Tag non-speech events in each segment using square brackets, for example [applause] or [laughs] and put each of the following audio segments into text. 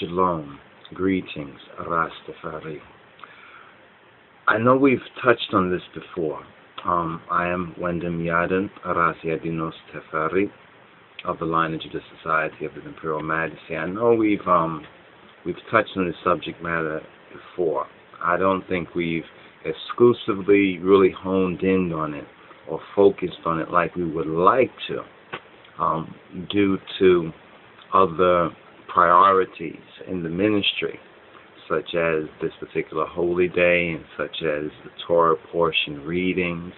Shalom, greetings, Rastafari. I know we've touched on this before. Um, I am Wendem Yadin, Arasiadinos Tefari, of the Lineage of the Society of the Imperial Majesty. I know we've um, we've touched on this subject matter before. I don't think we've exclusively really honed in on it or focused on it like we would like to, um, due to other priorities in the ministry, such as this particular holy day and such as the Torah portion readings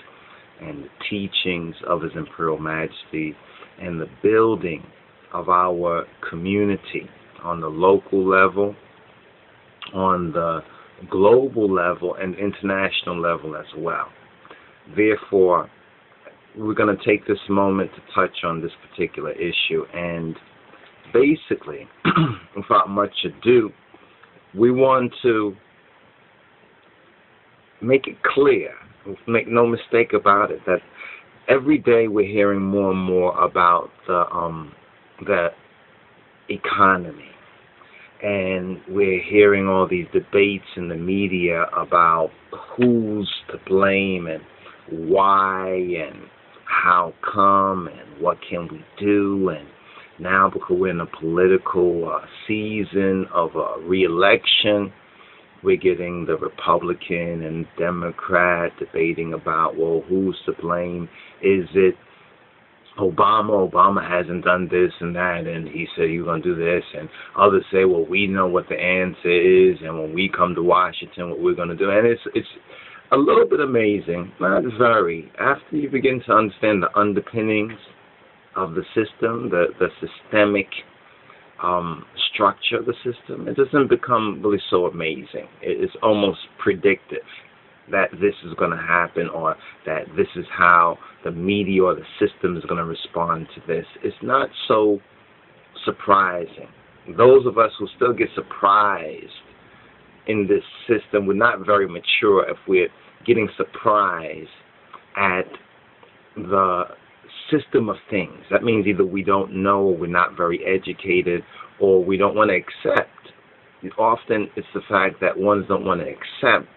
and the teachings of His Imperial Majesty and the building of our community on the local level, on the global level, and international level as well. Therefore, we're going to take this moment to touch on this particular issue and basically, [clears throat] without much ado, we want to make it clear, make no mistake about it, that every day we're hearing more and more about the um, the economy, and we're hearing all these debates in the media about who's to blame and why and how come and what can we do and now because we're in a political uh, season of a re-election. We're getting the republican and democrat debating about well who's to blame? Is it obama? Obama hasn't done this and that and he said you're going to do this and others say well we know what the answer is and when we come to washington what we're going to do. And it's it's a little bit amazing, not very. After you begin to understand the underpinnings of the system, the, the systemic um, structure of the system, it doesn't become really so amazing. It's almost predictive that this is going to happen or that this is how the media or the system is going to respond to this. It's not so surprising. Those of us who still get surprised in this system, we're not very mature if we're getting surprised at the system of things. That means either we don't know, we're not very educated, or we don't want to accept. Often it's the fact that ones don't want to accept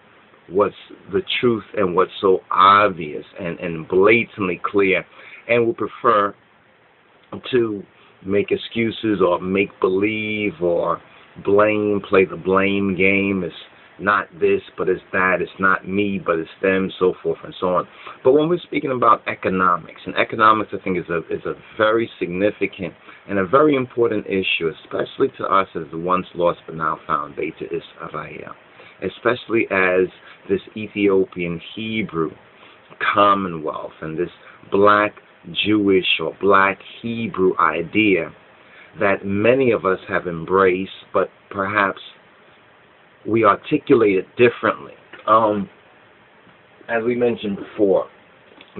what's the truth and what's so obvious and, and blatantly clear, and would prefer to make excuses or make believe or blame, play the blame game. It's not this, but it's that. It's not me, but it's them, so forth and so on. But when we're speaking about economics, and economics, I think is a is a very significant and a very important issue, especially to us as the once lost but now found Beta Israel, especially as this Ethiopian Hebrew commonwealth and this black Jewish or black Hebrew idea that many of us have embraced, but perhaps we articulate it differently. Um, as we mentioned before,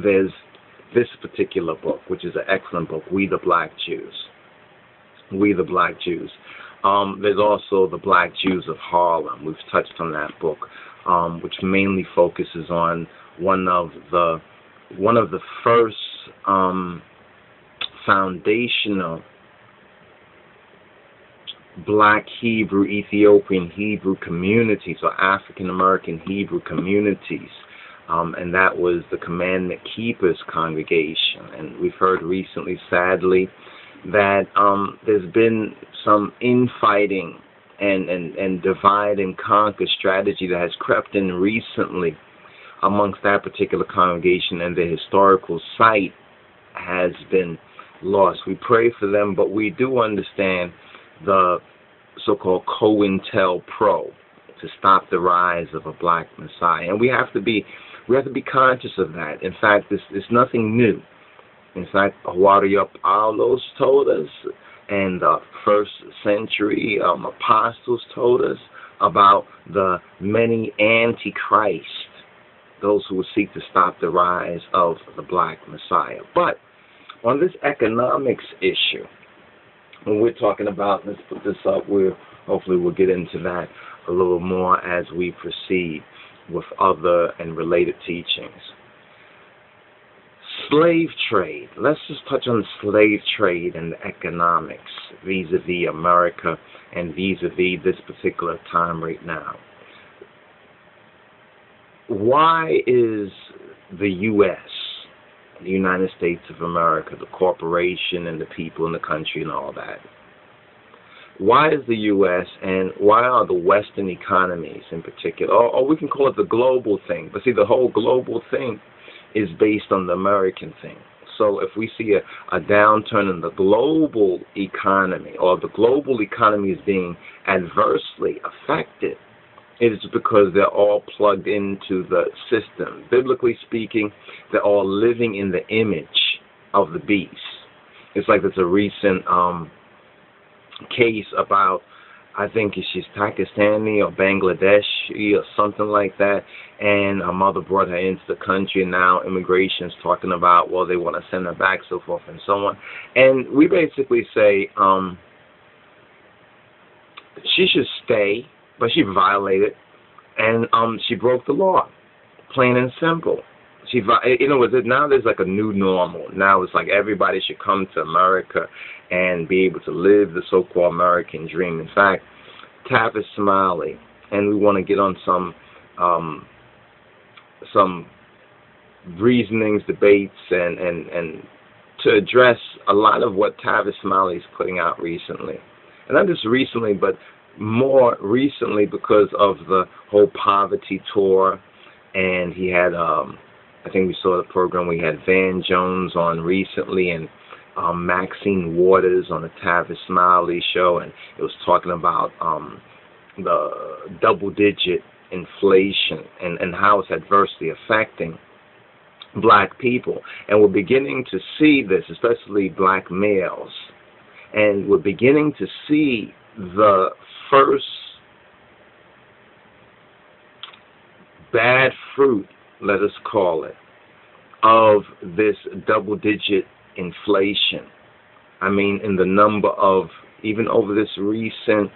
there's this particular book, which is an excellent book, We the Black Jews. We the Black Jews. Um, there's also The Black Jews of Harlem. We've touched on that book, um, which mainly focuses on one of the one of the first um, foundational black Hebrew, Ethiopian Hebrew communities or African American Hebrew communities. Um, and that was the Commandment Keepers congregation. And we've heard recently, sadly, that um, there's been some infighting and, and, and divide and conquer strategy that has crept in recently amongst that particular congregation, and the historical site has been lost. We pray for them, but we do understand the so-called COINTELPRO to stop the rise of a black messiah. And we have to be we have to be conscious of that. In fact, this is nothing new. In fact, Hawaria Paulos told us, and the first century um, apostles told us about the many antichrists, those who would seek to stop the rise of the black messiah. But on this economics issue, when we're talking about, let's put this up, we're, hopefully we'll get into that a little more as we proceed with other and related teachings. slave trade. Let's just touch on slave trade and economics vis-a-vis America and vis-a-vis this particular time right now. Why is the U.S., the United States of America, the corporation and the people in the country and all that, why is the U.S. and why are the Western economies in particular, or, or we can call it the global thing, but see, the whole global thing is based on the American thing. So if we see a, a downturn in the global economy or the global economy is being adversely affected, it is because they're all plugged into the system. Biblically speaking, they're all living in the image of the beast. It's like there's a recent um, case about I think she's Pakistani or Bangladeshi or something like that. And her mother brought her into the country, and now immigration's talking about, well, they want to send her back, so forth and so on. And we basically say um, she should stay, but she violated, and um, she broke the law, plain and simple. She, you know, now there's like a new normal. Now it's like everybody should come to America and be able to live the so-called American dream. In fact, Tavis Smiley, and we want to get on some um, some reasonings, debates, and, and, and to address a lot of what Tavis Smiley is putting out recently. And not just recently, but more recently because of the whole poverty tour. And he had, um, I think we saw the program, we had Van Jones on recently, and um, Maxine Waters on the Tavis Smiley show, and it was talking about um, the double-digit inflation and, and how it's adversely affecting black people. And we're beginning to see this, especially black males, and we're beginning to see the first bad fruit, let us call it, of this double-digit inflation. I mean, in the number of, even over this recent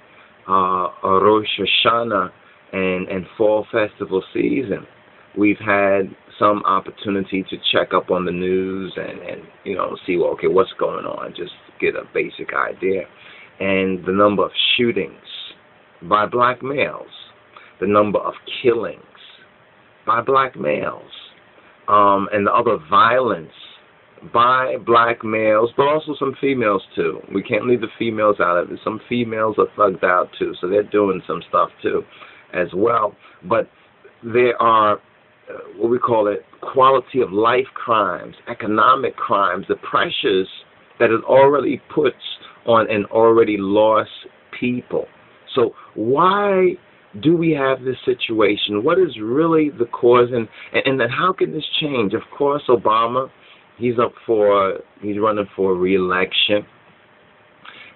uh, Rosh Hashanah and, and fall festival season, we've had some opportunity to check up on the news and, and you know, see, well, okay, what's going on, just get a basic idea. And the number of shootings by black males, the number of killings by black males, um, and the other violence by black males, but also some females too. We can't leave the females out of it. Some females are thugged out too, so they're doing some stuff too, as well. But there are uh, what we call it quality of life crimes, economic crimes, the pressures that it already puts on an already lost people. So why do we have this situation? What is really the cause, and and then how can this change? Of course, Obama he's up for he's running for re-election,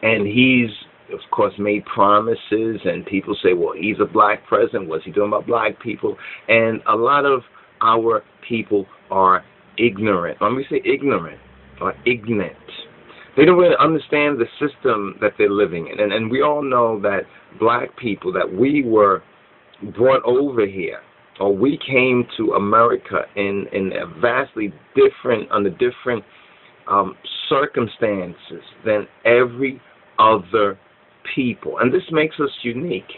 and he's of course made promises, and people say, well, he's a black president. What's he doing about black people? And a lot of our people are ignorant. Let me say ignorant or ignorant. They don't really understand the system that they're living in. And, and we all know that black people, that we were brought over here or we came to America in in a vastly different under different um, circumstances than every other people, and this makes us unique.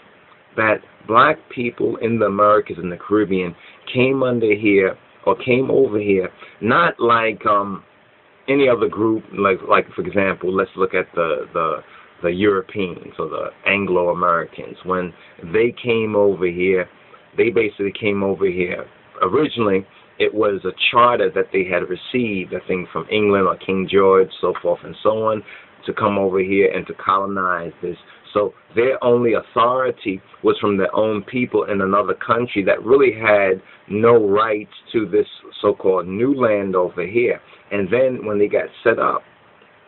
That black people in the Americas and the Caribbean came under here or came over here, not like um, any other group. Like like for example, let's look at the the the Europeans or the Anglo Americans when they came over here they basically came over here. Originally, it was a charter that they had received, I think, from England or King George, so forth and so on, to come over here and to colonize this. So their only authority was from their own people in another country that really had no rights to this so-called new land over here. And then when they got set up,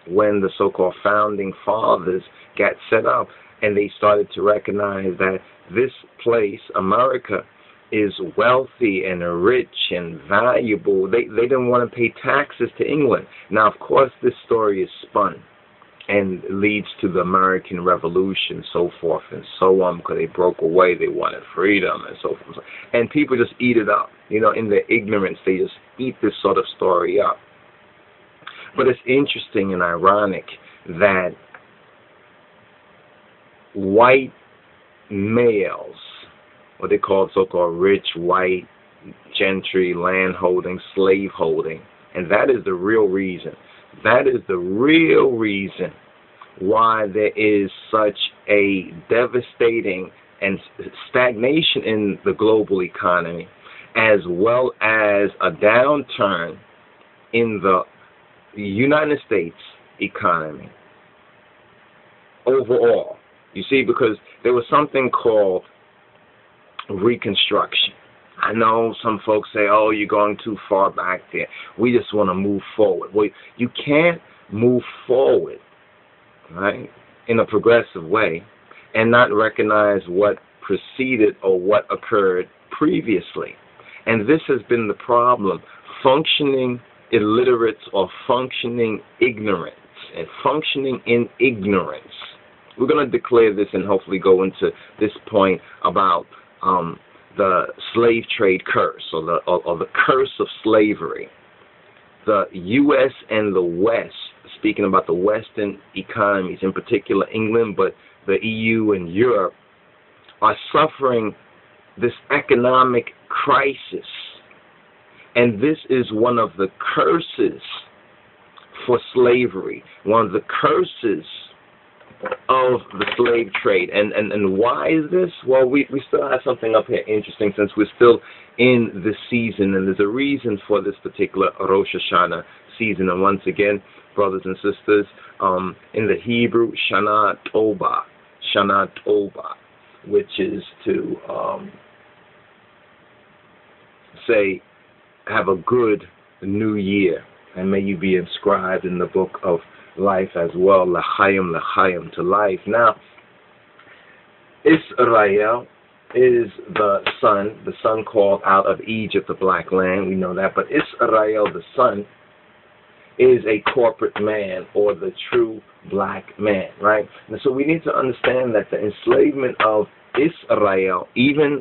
when the so-called founding fathers got set up, and they started to recognize that this place, America, is wealthy and rich and valuable. They they didn't want to pay taxes to England. Now, of course, this story is spun and leads to the American Revolution, so forth and so on, because they broke away, they wanted freedom and so forth. And people just eat it up, you know, in their ignorance, they just eat this sort of story up. But it's interesting and ironic that white males, what they call so-called rich white gentry, land holding, slave holding, and that is the real reason. That is the real reason why there is such a devastating and stagnation in the global economy, as well as a downturn in the United States economy overall. You see, because there was something called Reconstruction. I know some folks say, oh, you're going too far back there. We just want to move forward. Well, you can't move forward, right, in a progressive way and not recognize what preceded or what occurred previously. And this has been the problem functioning illiterates or functioning ignorance and functioning in ignorance. We're going to declare this and hopefully go into this point about um, the slave trade curse or the, or, or the curse of slavery. The U.S. and the West, speaking about the Western economies, in particular England, but the EU and Europe, are suffering this economic crisis. And this is one of the curses for slavery, one of the curses of the slave trade. And, and, and why is this? Well, we, we still have something up here interesting since we're still in the season, and there's a reason for this particular Rosh Hashanah season. And once again, brothers and sisters, um, in the Hebrew, Shana Toba, Shana Toba, which is to um, say, have a good new year, and may you be inscribed in the book of life as well, L'chaim, L'chaim, to life. Now, Israel is the son, the son called out of Egypt, the black land, we know that, but Israel, the son, is a corporate man or the true black man, right? And so we need to understand that the enslavement of Israel, even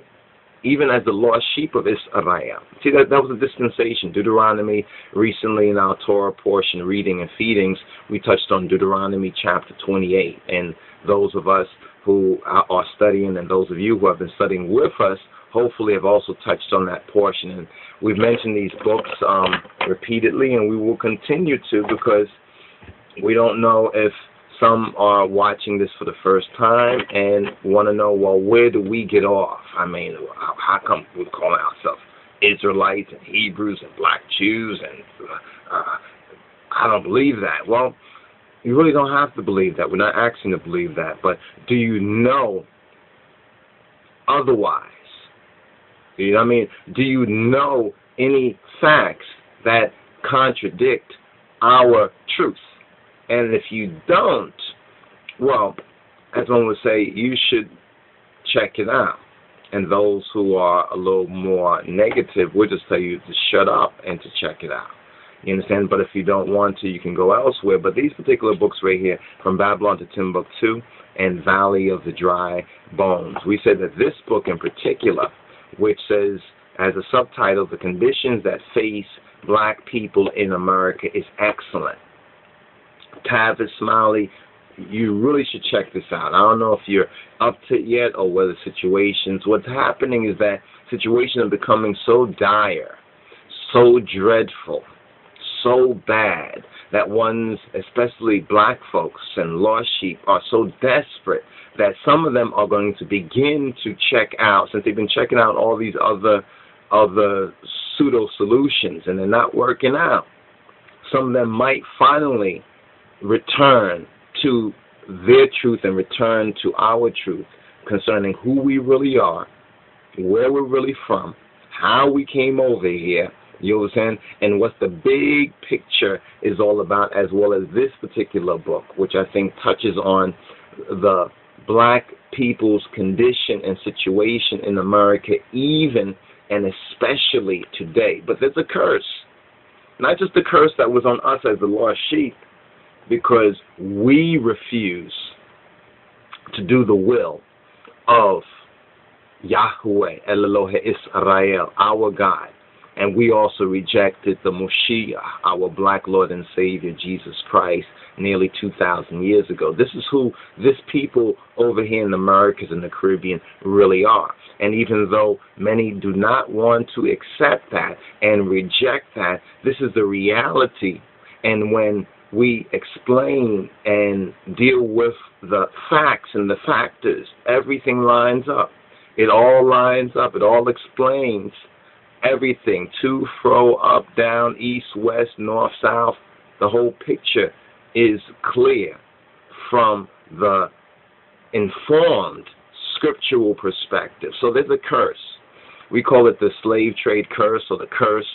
even as the lost sheep of Israel. See, that, that was a dispensation. Deuteronomy, recently in our Torah portion, reading and feedings, we touched on Deuteronomy chapter 28. And those of us who are studying and those of you who have been studying with us, hopefully have also touched on that portion. And we've mentioned these books um, repeatedly, and we will continue to because we don't know if some are watching this for the first time and want to know, well, where do we get off? I mean, how come we're calling ourselves Israelites and Hebrews and black Jews and uh, uh, I don't believe that. Well, you really don't have to believe that. We're not asking to believe that. But do you know otherwise? You know what I mean? Do you know any facts that contradict our truth? And if you don't, well, as one would say, you should check it out. And those who are a little more negative would just tell you to shut up and to check it out. You understand? But if you don't want to, you can go elsewhere. But these particular books right here, From Babylon to Timbuktu and Valley of the Dry Bones, we said that this book in particular, which says as a subtitle, The Conditions That Face Black People in America, is excellent. Tavis Smiley, you really should check this out. I don't know if you're up to it yet or whether situations. What's happening is that situations are becoming so dire, so dreadful, so bad that ones, especially black folks and lost sheep, are so desperate that some of them are going to begin to check out, since they've been checking out all these other other pseudo solutions and they're not working out. Some of them might finally return to their truth and return to our truth concerning who we really are, where we're really from, how we came over here, you understand, and what the big picture is all about, as well as this particular book, which I think touches on the black people's condition and situation in America, even and especially today. But there's a curse. Not just the curse that was on us as the lost sheep, because we refuse to do the will of Yahweh, Elohe Israel, our God. And we also rejected the Moshiach, our black Lord and Savior, Jesus Christ, nearly 2,000 years ago. This is who this people over here in the Americas and the Caribbean really are. And even though many do not want to accept that and reject that, this is the reality. And when we explain and deal with the facts and the factors, everything lines up. It all lines up. It all explains everything to, fro, up, down, east, west, north, south. The whole picture is clear from the informed scriptural perspective. So there's a curse. We call it the slave trade curse or the curse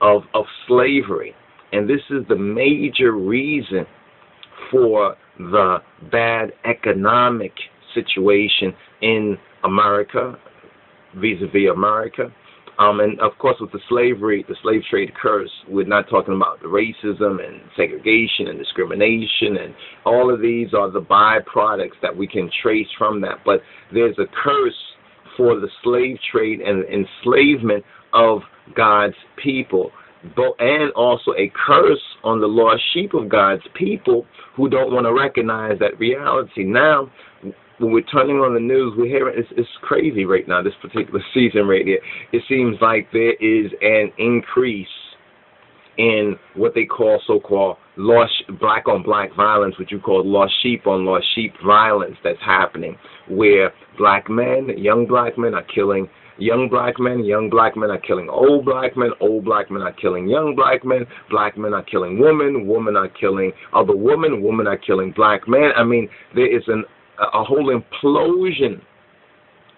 of, of slavery. And this is the major reason for the bad economic situation in America, vis-a-vis America. Um, and of course, with the slavery, the slave trade curse, we're not talking about the racism and segregation and discrimination, and all of these are the byproducts that we can trace from that. But there's a curse for the slave trade and enslavement of God's people and also a curse on the lost sheep of God's people who don't want to recognize that reality. Now, when we're turning on the news, we're hearing it's, it's crazy right now, this particular season right here. It seems like there is an increase in what they call so-called lost black on black violence, what you call lost sheep on lost sheep violence that's happening, where black men, young black men are killing Young black men, young black men are killing old black men, old black men are killing young black men, black men are killing women, women are killing other women, women are killing black men. I mean, there is an, a whole implosion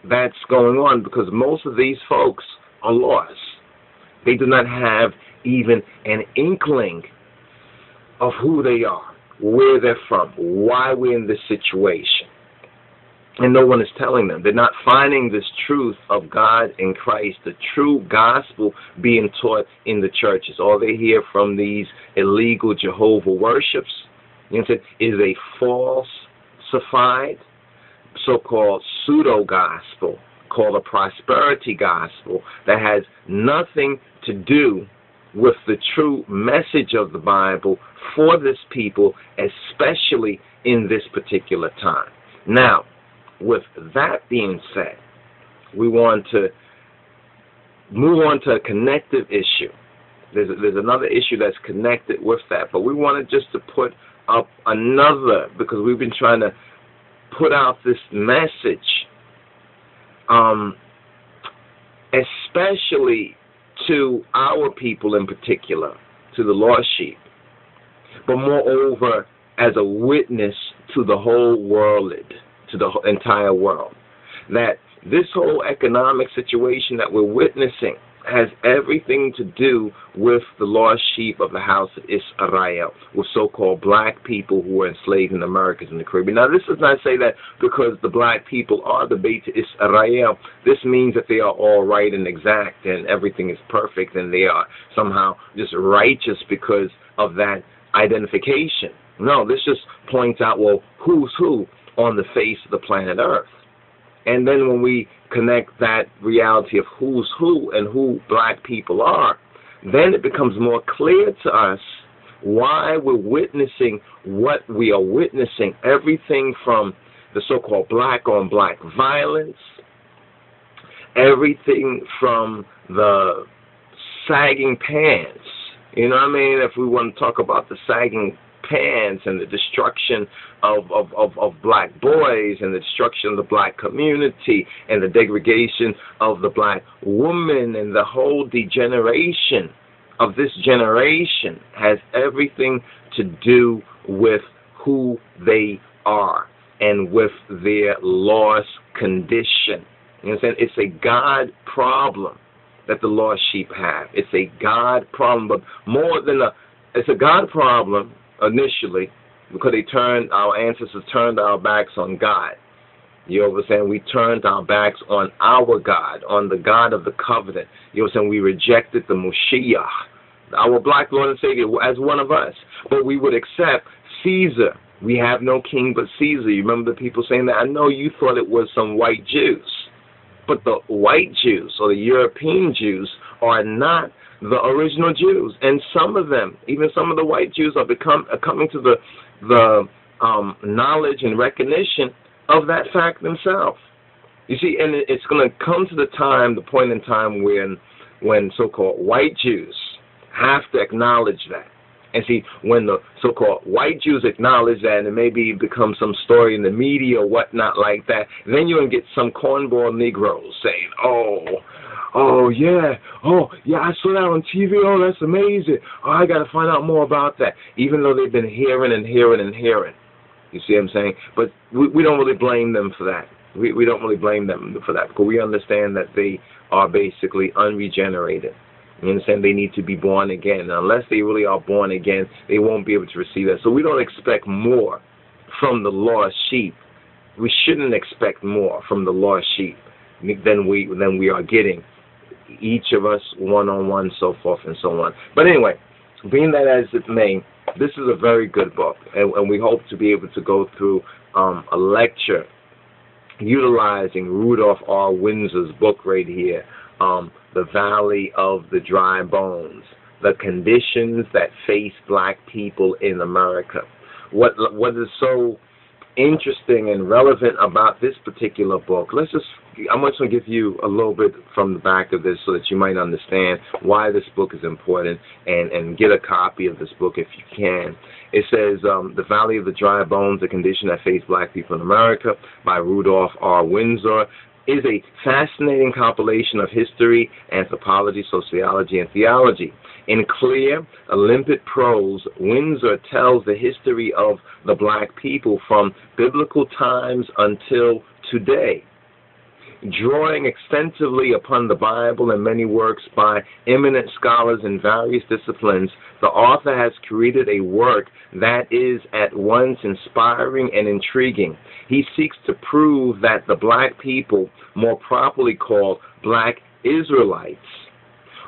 that's going on because most of these folks are lost. They do not have even an inkling of who they are, where they're from, why we're in this situation and no one is telling them. They're not finding this truth of God in Christ, the true gospel being taught in the churches. All they hear from these illegal Jehovah worships you is a falsified, so-called pseudo gospel called a prosperity gospel that has nothing to do with the true message of the Bible for this people, especially in this particular time. Now, with that being said, we want to move on to a connective issue. There's, there's another issue that's connected with that, but we wanted just to put up another because we've been trying to put out this message, um, especially to our people in particular, to the lost sheep, but moreover as a witness to the whole world to the entire world. That this whole economic situation that we're witnessing has everything to do with the lost sheep of the house of Israel, with so-called black people who were enslaved in the Americas and the Caribbean. Now, this does not say that because the black people are the Beit Israel, this means that they are all right and exact and everything is perfect and they are somehow just righteous because of that identification. No, this just points out, well, who's who? On the face of the planet Earth. And then when we connect that reality of who's who and who black people are, then it becomes more clear to us why we're witnessing what we are witnessing. Everything from the so called black on black violence, everything from the sagging pants. You know what I mean? If we want to talk about the sagging pants and the destruction of, of, of, of black boys and the destruction of the black community and the degradation of the black woman and the whole degeneration of this generation has everything to do with who they are and with their lost condition. You know what I'm saying? It's a God problem that the lost sheep have. It's a God problem, but more than a it's a God problem initially because they turned our ancestors turned our backs on God. You know what I'm saying? We turned our backs on our God, on the God of the covenant. You know what I'm saying? We rejected the Moshiach, our black Lord and Savior, as one of us. But we would accept Caesar. We have no king but Caesar. You remember the people saying that? I know you thought it was some white Jews. But the white Jews or the European Jews are not the original Jews, and some of them, even some of the white Jews, are become are coming to the the um, knowledge and recognition of that fact themselves. You see, and it's going to come to the time, the point in time when when so-called white Jews have to acknowledge that. And see, when the so-called white Jews acknowledge that, and it maybe become some story in the media or whatnot like that, then you're to get some cornball Negroes saying, oh, oh, yeah, oh, yeah, I saw that on TV, oh, that's amazing. Oh, I got to find out more about that, even though they've been hearing and hearing and hearing. You see what I'm saying? But we, we don't really blame them for that. We, we don't really blame them for that because we understand that they are basically unregenerated. You understand? They need to be born again. And unless they really are born again, they won't be able to receive that. So we don't expect more from the lost sheep. We shouldn't expect more from the lost sheep than we than we are getting. Each of us one on one, so forth and so on. But anyway, being that as it may, this is a very good book, and, and we hope to be able to go through um, a lecture utilizing Rudolph R. Windsor's book right here, um, The Valley of the Dry Bones, the conditions that face black people in America. What what is so interesting and relevant about this particular book? Let's just I'm just going to give you a little bit from the back of this so that you might understand why this book is important and, and get a copy of this book if you can. It says um, The Valley of the Dry Bones, The Condition That Faced Black People in America by Rudolph R. Windsor is a fascinating compilation of history, anthropology, sociology, and theology. In clear, limpid prose, Windsor tells the history of the black people from biblical times until today drawing extensively upon the Bible and many works by eminent scholars in various disciplines, the author has created a work that is at once inspiring and intriguing. He seeks to prove that the black people, more properly called black Israelites,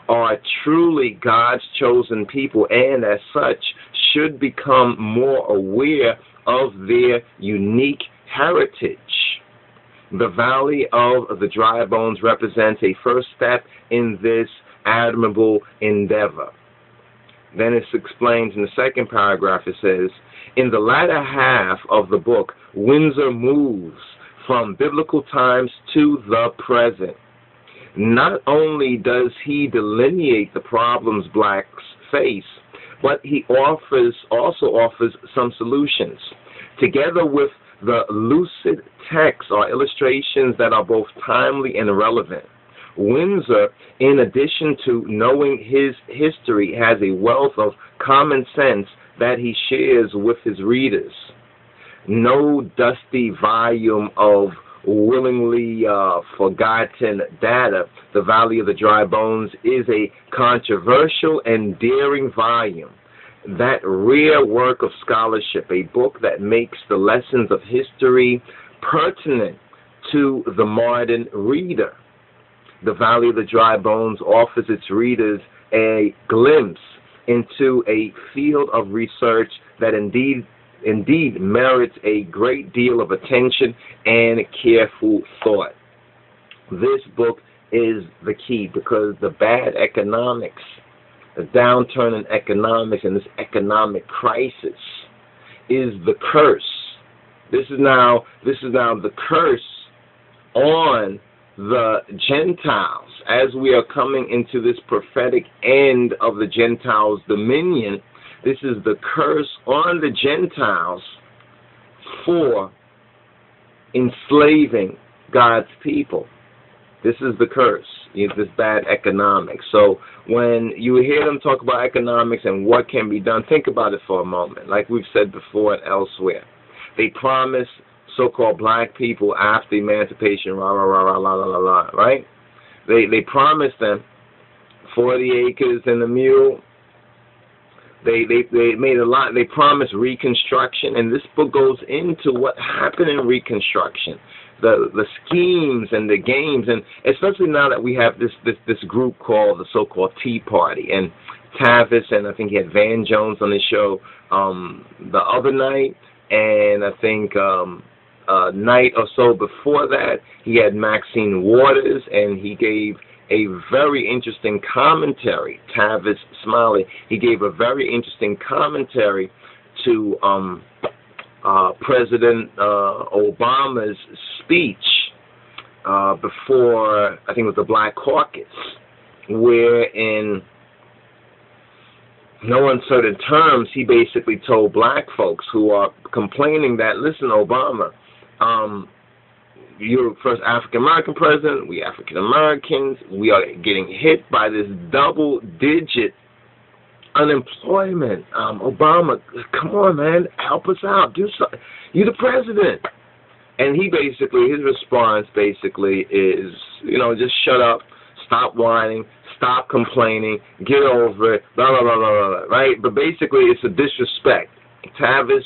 are truly God's chosen people and as such should become more aware of their unique heritage. The Valley of the Dry Bones represents a first step in this admirable endeavor. Then it explains in the second paragraph, it says, In the latter half of the book, Windsor moves from biblical times to the present. Not only does he delineate the problems blacks face, but he offers also offers some solutions. Together with the lucid texts are illustrations that are both timely and relevant. Windsor, in addition to knowing his history, has a wealth of common sense that he shares with his readers. No dusty volume of willingly uh, forgotten data, The Valley of the Dry Bones is a controversial and daring volume that rare work of scholarship, a book that makes the lessons of history pertinent to the modern reader. The Valley of the Dry Bones offers its readers a glimpse into a field of research that indeed indeed merits a great deal of attention and careful thought. This book is the key because the bad economics the downturn in economics and this economic crisis is the curse. This is now this is now the curse on the Gentiles as we are coming into this prophetic end of the Gentiles' dominion. This is the curse on the Gentiles for enslaving God's people. This is the curse. This bad economics. So when you hear them talk about economics and what can be done, think about it for a moment. Like we've said before and elsewhere, they promise so-called black people after emancipation, rah rah rah rah la la la, right? They they promise them 40 acres and a mule. They they they made a lot. They promised Reconstruction, and this book goes into what happened in Reconstruction the the schemes and the games, and especially now that we have this this this group called the so-called Tea Party, and Tavis, and I think he had Van Jones on his show um, the other night, and I think um, a night or so before that, he had Maxine Waters, and he gave a very interesting commentary. Tavis Smiley, he gave a very interesting commentary to um, uh, President uh, Obama's speech uh, before, I think it was the Black Caucus, wherein no uncertain terms, he basically told black folks who are complaining that, listen, Obama, um, you're the first African American president, we African Americans, we are getting hit by this double digit unemployment. Um, Obama, come on, man, help us out. Do something. You're the president. And he basically, his response basically is, you know, just shut up, stop whining, stop complaining, get over it, blah, blah, blah, blah, blah, right? But basically, it's a disrespect. Tavis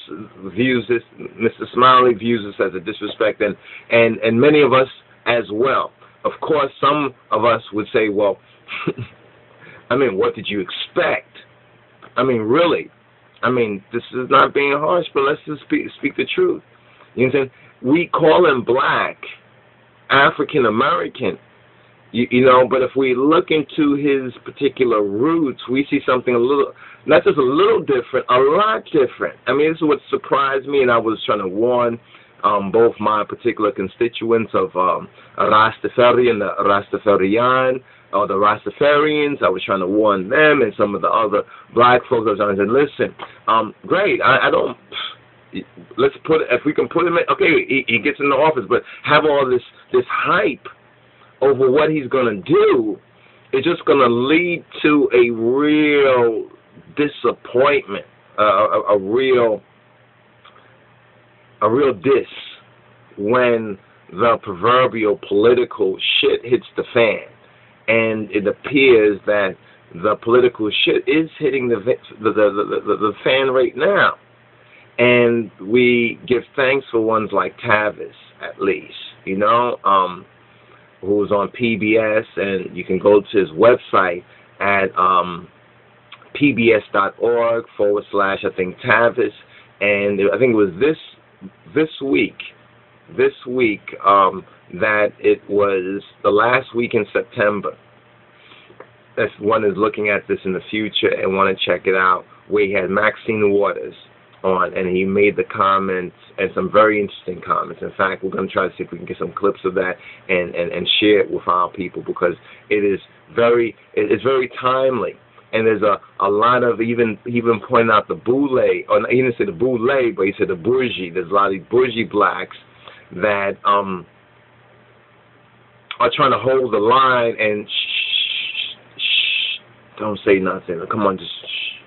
views this, Mr. Smiley views this as a disrespect, and, and, and many of us as well. Of course, some of us would say, well, [laughs] I mean, what did you expect? I mean, really? I mean, this is not being harsh, but let's just speak, speak the truth. You saying? We call him black, African American, you, you know, but if we look into his particular roots, we see something a little, not just a little different, a lot different. I mean, this is what surprised me, and I was trying to warn um, both my particular constituents of um, Rastafari and the Rastafarian, or the Rastafarians. I was trying to warn them and some of the other black folks. I was trying to say, listen, um, great, I, I don't let's put if we can put him in okay he, he gets in the office but have all this this hype over what he's going to do It's just going to lead to a real disappointment, uh, a, a real a real diss when the proverbial political shit hits the fan, and it appears that the political shit is hitting the the the, the, the, fan right now, and we give thanks for ones like Tavis at least, you know. Um, who's on PBS, and you can go to his website at um, pbs.org forward slash I think Tavis, and I think it was this this week, this week um, that it was the last week in September. If one is looking at this in the future and want to check it out, he had Maxine Waters on, and he made the comments and some very interesting comments. In fact, we're going to try to see if we can get some clips of that and, and, and share it with our people because it is very it is very timely. And there's a, a lot of even even pointing out the boule, or he didn't say the boule, but he said the bourgeois. There's a lot of bourgeois blacks that um are trying to hold the line and shh, shh, shh, don't say nothing. Come on, just shh.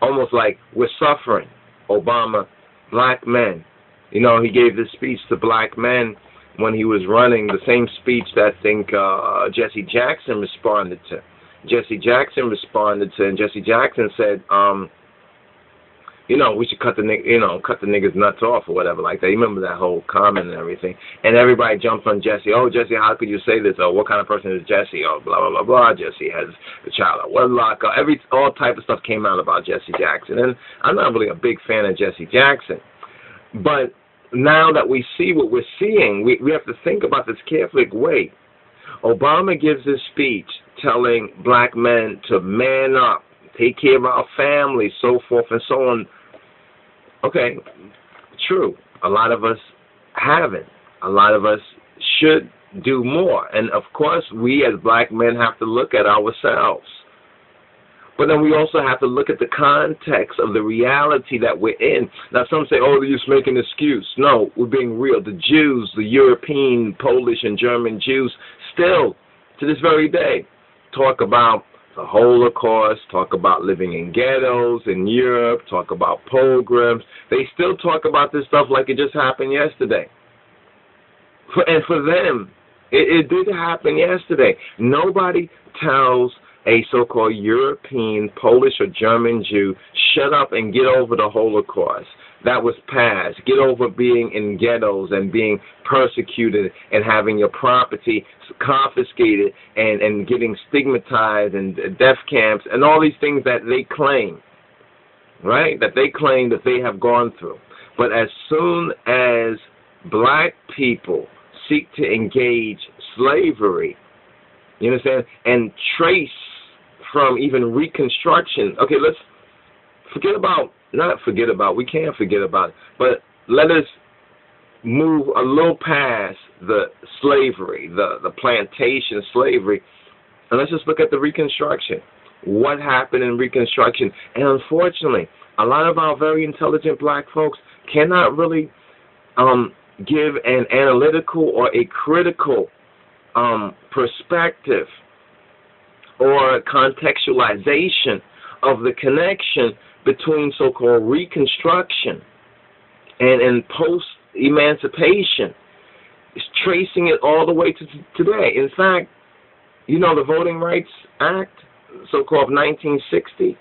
almost like we're suffering Obama, black men. You know, he gave this speech to black men when he was running, the same speech that I think uh, Jesse Jackson responded to. Jesse Jackson responded to, and Jesse Jackson said, um, you know, we should cut the you know cut the niggas nuts off or whatever like that. You remember that whole comment and everything, and everybody jumped on Jesse. Oh, Jesse, how could you say this? Oh, what kind of person is Jesse? Oh, blah blah blah blah. Jesse has a child of wedlock. Uh, every all type of stuff came out about Jesse Jackson, and I'm not really a big fan of Jesse Jackson, but now that we see what we're seeing, we we have to think about this carefully. Wait, Obama gives this speech telling black men to man up take care of our families, so forth and so on. Okay, true. A lot of us haven't. A lot of us should do more. And of course, we as black men have to look at ourselves. But then we also have to look at the context of the reality that we're in. Now, some say, oh, they're just making an excuse. No, we're being real. The Jews, the European, Polish, and German Jews, still, to this very day, talk about the Holocaust, talk about living in ghettos in Europe, talk about pogroms. They still talk about this stuff like it just happened yesterday. For, and for them, it, it did happen yesterday. Nobody tells a so-called European, Polish, or German Jew, shut up and get over the Holocaust that was past. Get over being in ghettos and being persecuted and having your property confiscated and, and getting stigmatized and death camps and all these things that they claim, right? That they claim that they have gone through. But as soon as black people seek to engage slavery, You understand? And trace from even Reconstruction. Okay, let's forget about not forget about. We can't forget about it, but let us move a little past the slavery, the the plantation slavery, and let's just look at the Reconstruction. What happened in Reconstruction? And unfortunately, a lot of our very intelligent black folks cannot really um, give an analytical or a critical um, perspective or contextualization of the connection between so-called Reconstruction and, and post-emancipation. It's tracing it all the way to today. In fact, you know the Voting Rights Act, so-called 1960?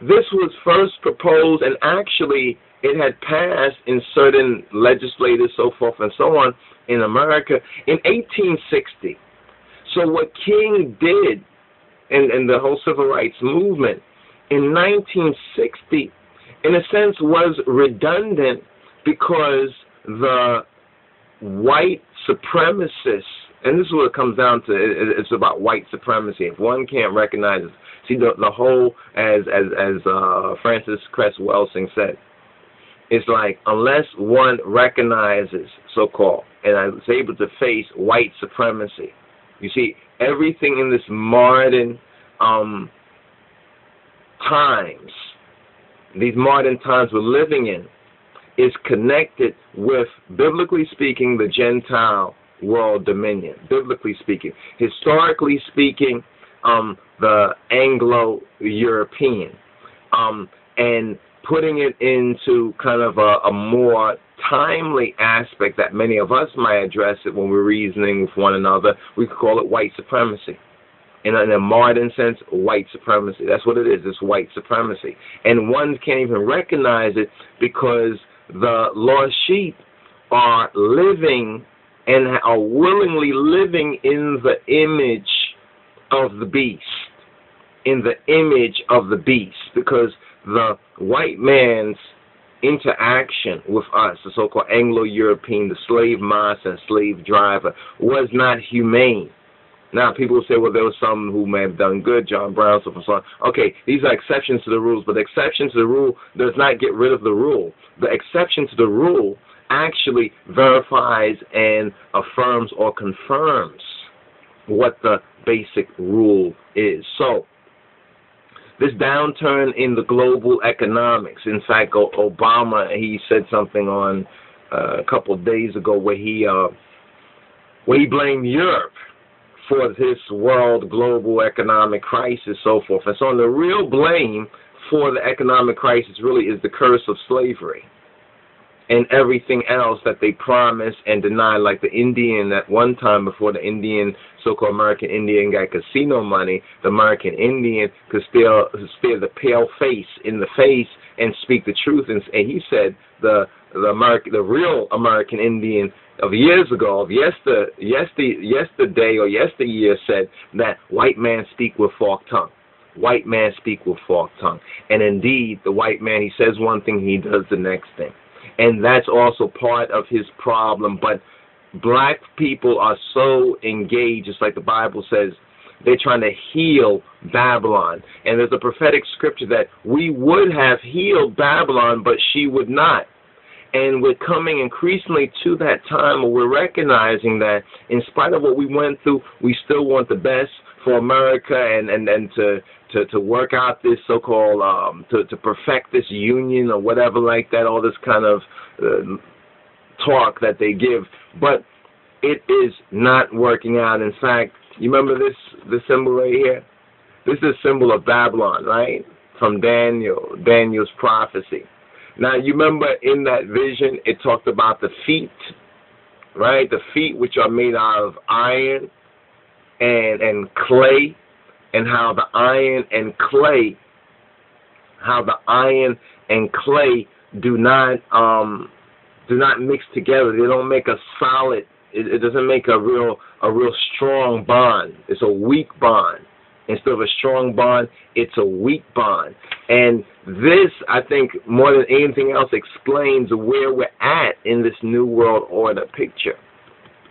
This was first proposed and actually it had passed in certain legislators, so forth and so on, in America in 1860. So what King did and, in the whole civil rights movement in 1960, in a sense, was redundant because the white supremacists, and this is what it comes down to, it's about white supremacy. If one can't recognize see the, the whole, as as as uh, Frances Cress Welsing said, it's like unless one recognizes so-called and is able to face white supremacy, you see everything in this modern um, times, these modern times we're living in, is connected with, biblically speaking, the Gentile world dominion. Biblically speaking, historically speaking, um, the Anglo-European, um, and putting it into kind of a, a, more timely aspect that many of us might address it when we're reasoning with one another. We could call it white supremacy. In a, in a modern sense, white supremacy. That's what it is. It's white supremacy. And one can't even recognize it because the lost sheep are living and are willingly living in the image of the beast. In the image of the beast. Because the white man's interaction with us, the so-called Anglo-European, the slave master and slave driver, was not humane. Now, people say, well, there were some who may have done good, John Brown, so on. Okay, these are exceptions to the rules, but the exception to the rule does not get rid of the rule. The exception to the rule actually verifies and affirms or confirms what the basic rule is. So, this downturn in the global economics. In fact, Obama he said something on uh, a couple of days ago where he uh, where he blamed Europe for this world global economic crisis, so forth. And so on. the real blame for the economic crisis really is the curse of slavery and everything else that they promise and deny, like the Indian at one time before the Indian, so-called American Indian got casino money, the American Indian could still stare the pale face in the face and speak the truth. And, and he said the the American, the real American Indian of years ago, of yester, yester, yesterday or yesteryear said that white man speak with forked tongue. White man speak with forked tongue. And indeed, the white man, he says one thing, he does the next thing. And that's also part of his problem. But black people are so engaged, just like the Bible says, they're trying to heal Babylon. And there's a prophetic scripture that we would have healed Babylon, but she would not. And we're coming increasingly to that time where we're recognizing that in spite of what we went through, we still want the best for America and, and, and to, to, to work out this so-called, um, to, to perfect this union or whatever like that, all this kind of uh, talk that they give. But it is not working out. In fact, you remember this, this symbol right here? This is a symbol of Babylon, right? From Daniel, Daniel's prophecy. Now, you remember in that vision, it talked about the feet, right? The feet which are made out of iron and, and clay, and how the iron and clay, how the iron and clay do not um, do not mix together. They don't make a solid. It, it doesn't make a real a real strong bond. It's a weak bond. Instead of a strong bond, it's a weak bond. And this, I think, more than anything else, explains where we're at in this New World Order picture.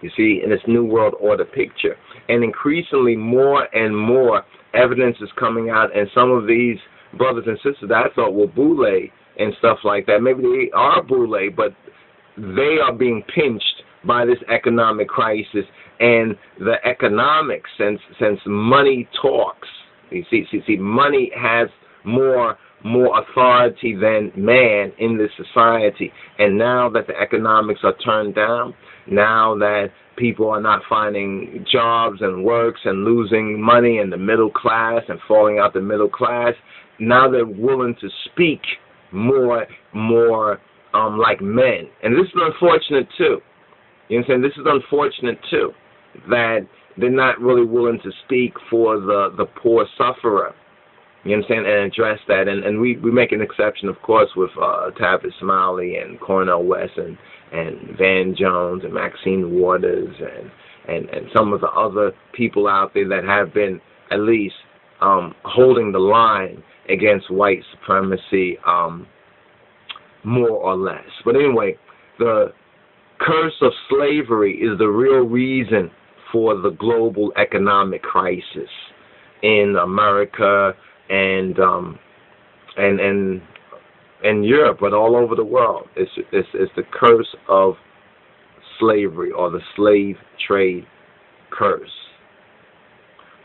You see, in this New World Order picture. And increasingly more and more evidence is coming out, and some of these brothers and sisters that I thought were boule and stuff like that, maybe they are boule, but they are being pinched by this economic crisis and the economics since since money talks. You see, see, see money has more more authority than man in this society. And now that the economics are turned down, now that people are not finding jobs and works and losing money in the middle class and falling out the middle class, now they're willing to speak more more um, like men. And this is unfortunate too. You know what I'm saying? This is unfortunate too that they're not really willing to speak for the, the poor sufferer. You understand? And address that. And, and we, we make an exception, of course, with uh, Tavis Smiley and Cornel West and, and Van Jones and Maxine Waters and, and, and some of the other people out there that have been at least um, holding the line against white supremacy um, more or less. But anyway, the curse of slavery is the real reason for the global economic crisis in America and um, and and Europe, but all over the world. It's, it's, it's the curse of slavery or the slave trade curse.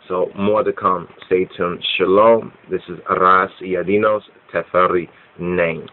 So more to come. Stay tuned. Shalom. This is Aras Yadinos Teferi Name.